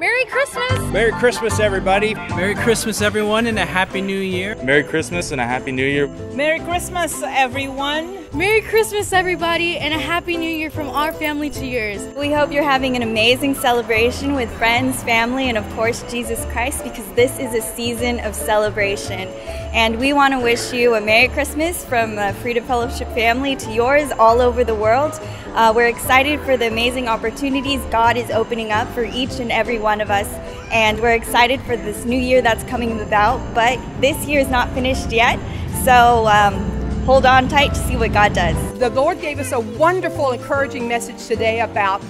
Merry Christmas! Merry Christmas, everybody. Merry Christmas, everyone, and a Happy New Year. Merry Christmas and a Happy New Year. Merry Christmas, everyone. Merry Christmas, everybody, and a Happy New Year from our family to yours. We hope you're having an amazing celebration with friends, family, and of course, Jesus Christ, because this is a season of celebration. And we want to wish you a Merry Christmas from uh, Freedom Fellowship family to yours all over the world. Uh, we're excited for the amazing opportunities God is opening up for each and every one of us. And we're excited for this new year that's coming about. But this year is not finished yet. So um, hold on tight to see what God does. The Lord gave us a wonderful, encouraging message today about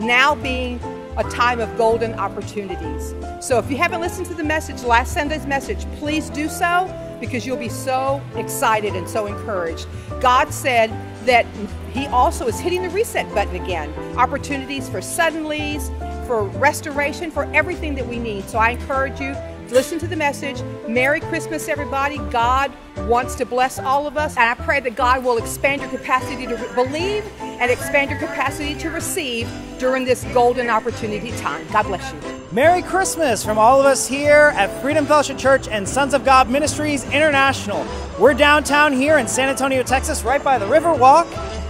now being a time of golden opportunities. So if you haven't listened to the message, last Sunday's message, please do so because you'll be so excited and so encouraged. God said that He also is hitting the reset button again. Opportunities for suddenlies, for restoration, for everything that we need. So I encourage you listen to the message. Merry Christmas, everybody. God wants to bless all of us. And I pray that God will expand your capacity to believe and expand your capacity to receive during this golden opportunity time. God bless you. Merry Christmas from all of us here at Freedom Fellowship Church and Sons of God Ministries International. We're downtown here in San Antonio, Texas, right by the River Walk,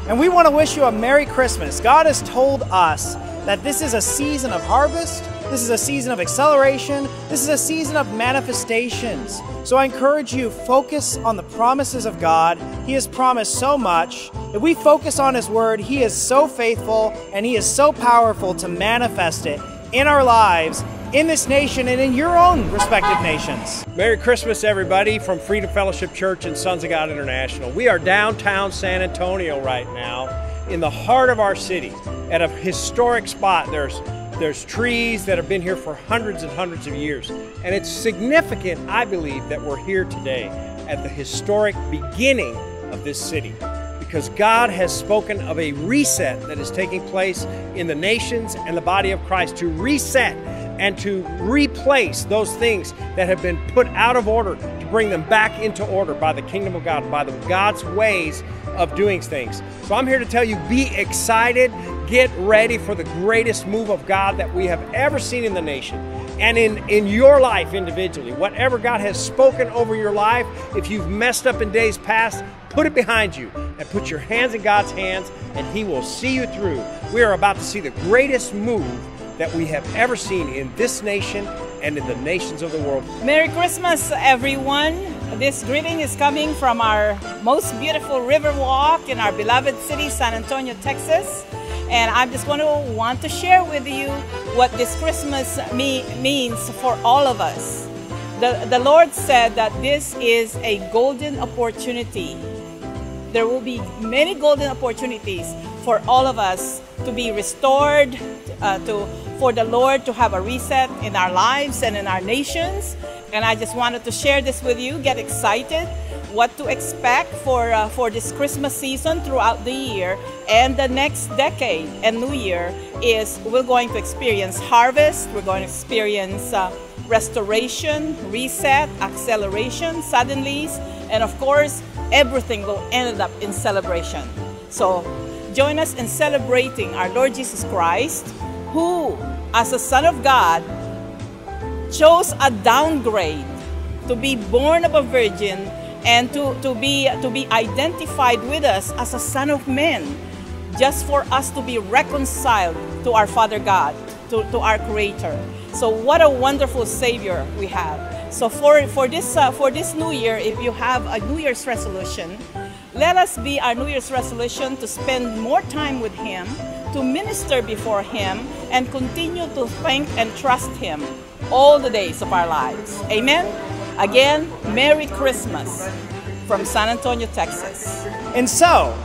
and we want to wish you a Merry Christmas. God has told us that this is a season of harvest this is a season of acceleration. This is a season of manifestations. So I encourage you, focus on the promises of God. He has promised so much. If we focus on His Word, He is so faithful and He is so powerful to manifest it in our lives, in this nation, and in your own respective nations. Merry Christmas, everybody, from Freedom Fellowship Church and Sons of God International. We are downtown San Antonio right now, in the heart of our city, at a historic spot. There's there's trees that have been here for hundreds and hundreds of years. And it's significant, I believe, that we're here today at the historic beginning of this city because God has spoken of a reset that is taking place in the nations and the body of Christ to reset and to replace those things that have been put out of order to bring them back into order by the kingdom of God, by the God's ways of doing things. So I'm here to tell you be excited, get ready for the greatest move of God that we have ever seen in the nation and in, in your life individually. Whatever God has spoken over your life, if you've messed up in days past, put it behind you and put your hands in God's hands, and He will see you through. We are about to see the greatest move that we have ever seen in this nation and in the nations of the world. Merry Christmas, everyone. This greeting is coming from our most beautiful river walk in our beloved city, San Antonio, Texas. And I'm just want to want to share with you what this Christmas me, means for all of us. The, the Lord said that this is a golden opportunity. There will be many golden opportunities for all of us to be restored, uh, to for the Lord to have a reset in our lives and in our nations. And I just wanted to share this with you. Get excited what to expect for, uh, for this Christmas season throughout the year. And the next decade and New Year is we're going to experience harvest, we're going to experience uh, restoration, reset, acceleration, suddenlies, and of course, everything will end up in celebration. So join us in celebrating our Lord Jesus Christ, who, as a Son of God, chose a downgrade to be born of a virgin and to, to, be, to be identified with us as a Son of Man, just for us to be reconciled to our Father God, to, to our Creator. So, what a wonderful Savior we have. So, for, for, this, uh, for this new year, if you have a New Year's resolution, let us be our New Year's resolution to spend more time with Him, to minister before Him, and continue to thank and trust Him all the days of our lives. Amen? Again, Merry Christmas from San Antonio, Texas. And so,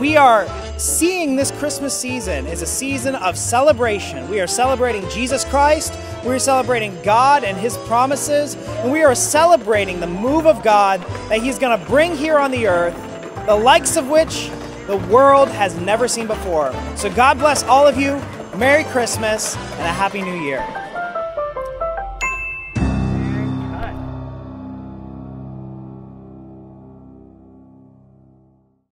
we are seeing this Christmas season as a season of celebration. We are celebrating Jesus Christ, we are celebrating God and His promises, and we are celebrating the move of God that He's going to bring here on the earth the likes of which the world has never seen before. So God bless all of you. Merry Christmas and a Happy New Year.